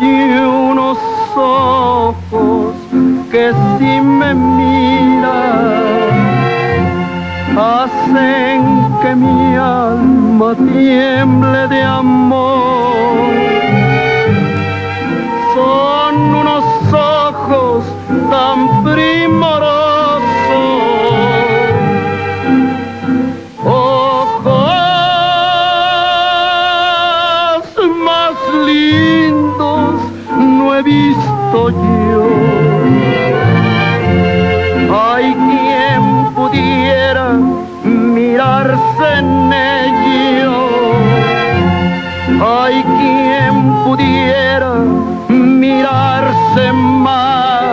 y unos ojos que si me miran hacen que mi alma tiemble de amor. Visto yo. Hay quien pudiera mirarse en ellos. Hay quien pudiera mirarse más,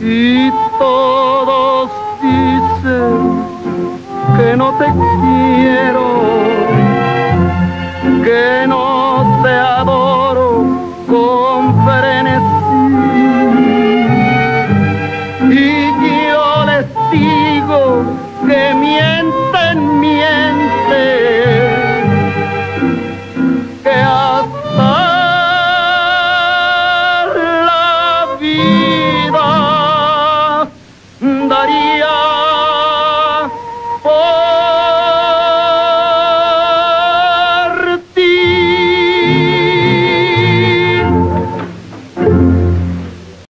y todos dicen que no te que mienten, mienten, que hasta la vida daría.